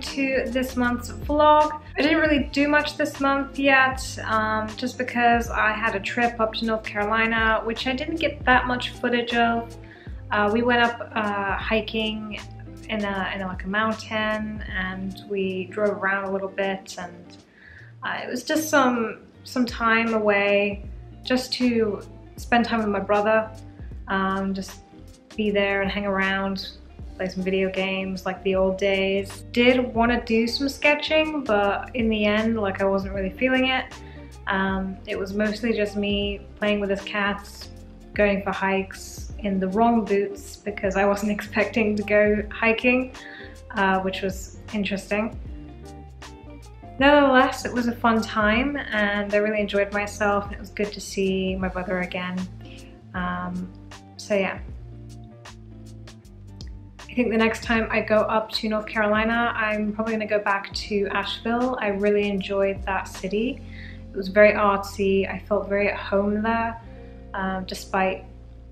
to this month's vlog. I didn't really do much this month yet um, just because I had a trip up to North Carolina which I didn't get that much footage of. Uh, we went up uh, hiking in, a, in like a mountain and we drove around a little bit and uh, it was just some some time away just to spend time with my brother um, just be there and hang around play some video games like the old days. Did want to do some sketching, but in the end, like I wasn't really feeling it. Um, it was mostly just me playing with his cats, going for hikes in the wrong boots because I wasn't expecting to go hiking, uh, which was interesting. Nevertheless, it was a fun time and I really enjoyed myself. It was good to see my brother again. Um, so yeah, think the next time I go up to North Carolina, I'm probably gonna go back to Asheville. I really enjoyed that city. It was very artsy. I felt very at home there, um, despite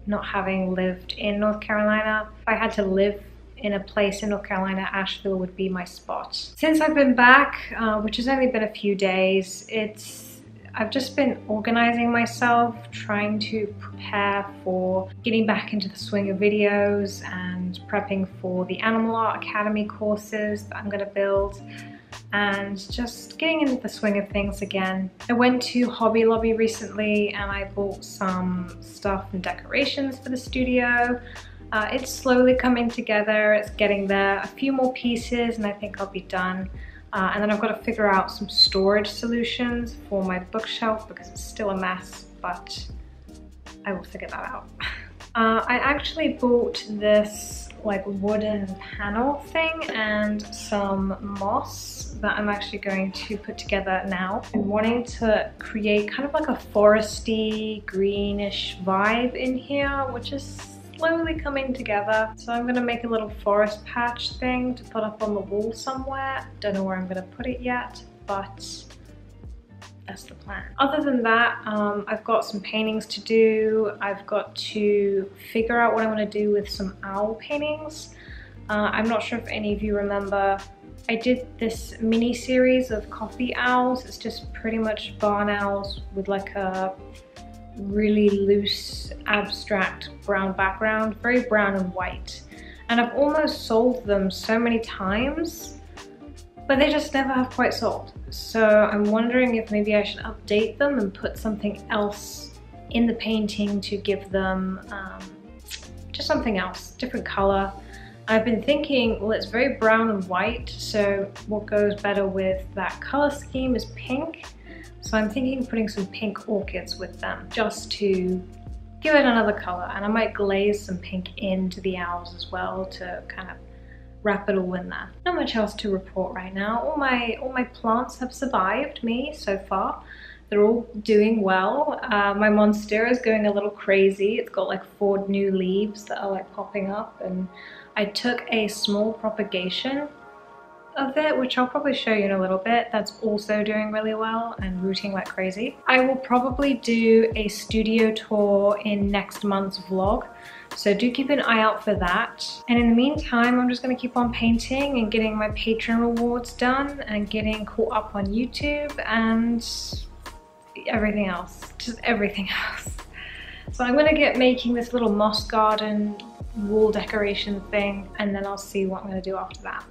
not having lived in North Carolina. If I had to live in a place in North Carolina, Asheville would be my spot. Since I've been back, uh, which has only been a few days, it's I've just been organizing myself, trying to prepare for getting back into the swing of videos and prepping for the Animal Art Academy courses that I'm going to build and just getting into the swing of things again. I went to Hobby Lobby recently and I bought some stuff and decorations for the studio. Uh, it's slowly coming together, it's getting there. A few more pieces and I think I'll be done. Uh, and then I've got to figure out some storage solutions for my bookshelf because it's still a mess, but I will figure that out. Uh, I actually bought this like wooden panel thing and some moss that I'm actually going to put together now. I'm wanting to create kind of like a foresty greenish vibe in here, which is slowly coming together. So I'm gonna make a little forest patch thing to put up on the wall somewhere. Don't know where I'm gonna put it yet, but that's the plan. Other than that, um, I've got some paintings to do. I've got to figure out what I wanna do with some owl paintings. Uh, I'm not sure if any of you remember I did this mini series of coffee owls. It's just pretty much barn owls with like a really loose, abstract brown background, very brown and white. And I've almost sold them so many times, but they just never have quite sold. So I'm wondering if maybe I should update them and put something else in the painting to give them um, just something else, different color. I've been thinking, well, it's very brown and white, so what goes better with that color scheme is pink. So I'm thinking putting some pink orchids with them just to give it another color. And I might glaze some pink into the owls as well to kind of wrap it all in there. Not much else to report right now. All my, all my plants have survived me so far. They're all doing well. Uh, my monstera is going a little crazy. It's got like four new leaves that are like popping up and I took a small propagation of it, which I'll probably show you in a little bit, that's also doing really well and rooting like crazy. I will probably do a studio tour in next month's vlog, so do keep an eye out for that. And in the meantime, I'm just gonna keep on painting and getting my Patreon rewards done and getting caught up on YouTube and everything else, just everything else. So I'm gonna get making this little moss garden wall decoration thing and then I'll see what I'm gonna do after that.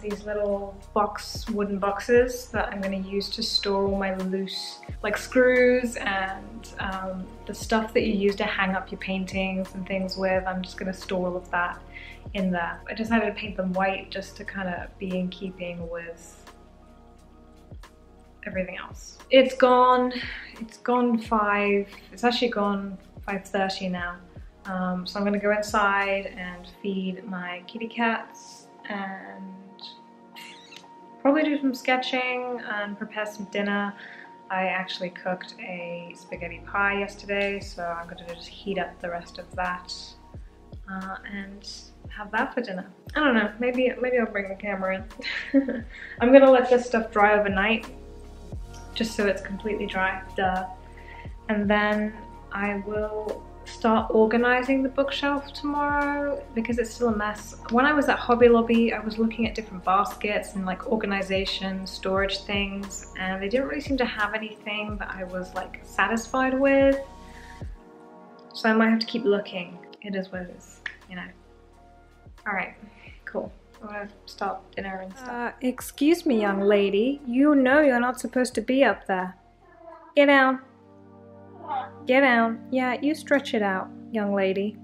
These little box, wooden boxes that I'm going to use to store all my loose, like screws and um, the stuff that you use to hang up your paintings and things with. I'm just going to store all of that in there. I decided to paint them white just to kind of be in keeping with everything else. It's gone, it's gone five, it's actually gone 5.30 now. Um, so I'm gonna go inside and feed my kitty cats and probably do some sketching and prepare some dinner. I actually cooked a spaghetti pie yesterday, so I'm gonna just heat up the rest of that uh, and have that for dinner. I don't know, maybe maybe I'll bring the camera in. I'm gonna let this stuff dry overnight, just so it's completely dry, duh. And then I will start organizing the bookshelf tomorrow because it's still a mess. When I was at Hobby Lobby, I was looking at different baskets and like organization, storage things, and they didn't really seem to have anything that I was like satisfied with. So I might have to keep looking. It is what it is, you know. All right, cool. I'm gonna start dinner and stuff. Uh, excuse me, young lady. You know you're not supposed to be up there. Get down. Get down. Yeah, you stretch it out, young lady.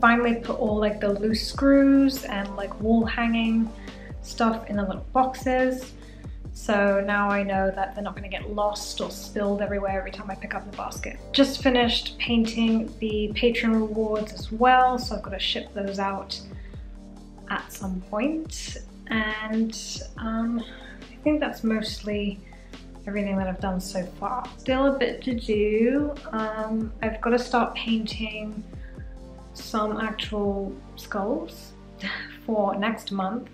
Finally put all like the loose screws and like wall hanging stuff in the little boxes. So now I know that they're not gonna get lost or spilled everywhere every time I pick up the basket. Just finished painting the Patreon rewards as well, so I've got to ship those out at some point. And um, I think that's mostly everything that I've done so far. Still a bit to do. Um, I've got to start painting some actual skulls for next month.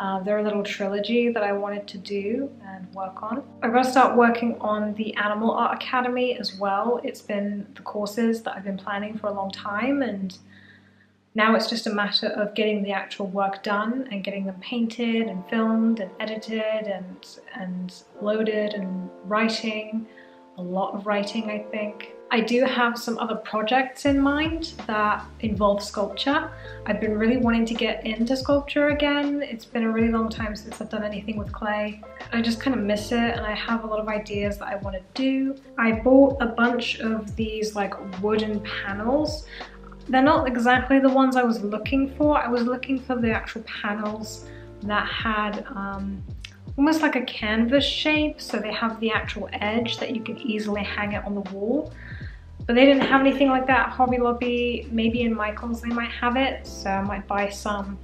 Uh, they're a little trilogy that I wanted to do and work on. I've got to start working on the Animal Art Academy as well. It's been the courses that I've been planning for a long time and now it's just a matter of getting the actual work done and getting them painted and filmed and edited and, and loaded and writing. A lot of writing, I think. I do have some other projects in mind that involve sculpture. I've been really wanting to get into sculpture again. It's been a really long time since I've done anything with clay. I just kind of miss it and I have a lot of ideas that I want to do. I bought a bunch of these like wooden panels they're not exactly the ones I was looking for. I was looking for the actual panels that had um, almost like a canvas shape. So they have the actual edge that you can easily hang it on the wall. But they didn't have anything like that Hobby Lobby. Maybe in Michael's they might have it. So I might buy some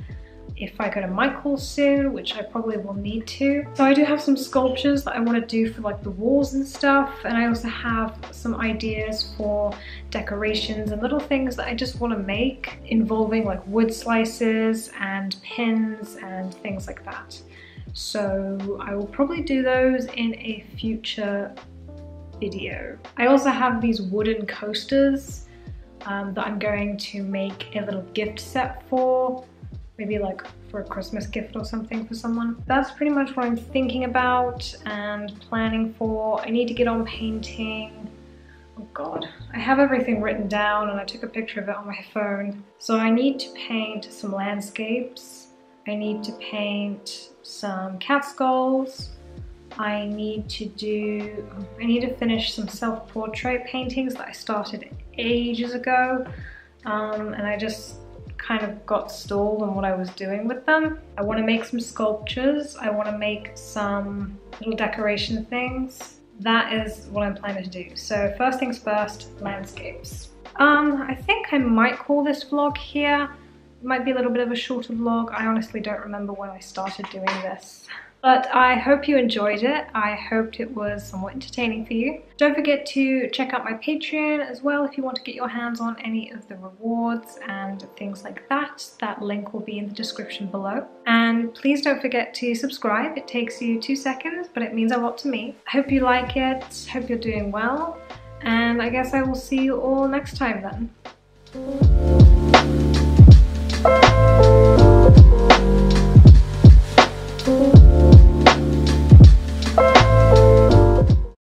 if I go to Michael's soon, which I probably will need to. So I do have some sculptures that I want to do for like the walls and stuff. And I also have some ideas for decorations and little things that I just want to make involving like wood slices and pins and things like that. So I will probably do those in a future video. I also have these wooden coasters um, that I'm going to make a little gift set for maybe like for a Christmas gift or something for someone. That's pretty much what I'm thinking about and planning for. I need to get on painting. Oh God, I have everything written down and I took a picture of it on my phone. So I need to paint some landscapes. I need to paint some cat skulls. I need to do, I need to finish some self-portrait paintings that I started ages ago. Um, and I just kind of got stalled on what I was doing with them. I want to make some sculptures. I want to make some little decoration things. That is what I'm planning to do. So first things first, landscapes. Um, I think I might call this vlog here. Might be a little bit of a shorter vlog. I honestly don't remember when I started doing this. But I hope you enjoyed it. I hoped it was somewhat entertaining for you. Don't forget to check out my Patreon as well if you want to get your hands on any of the rewards and things like that. That link will be in the description below. And please don't forget to subscribe. It takes you two seconds, but it means a lot to me. I hope you like it. Hope you're doing well. And I guess I will see you all next time then.